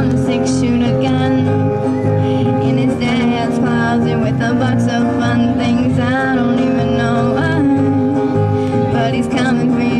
something soon again. In his dad's closet with a box of fun things. I don't even know why But he's coming for you.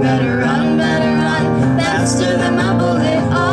better run, better run, faster than my bullet. Oh.